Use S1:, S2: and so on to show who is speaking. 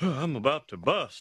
S1: I'm about to bust.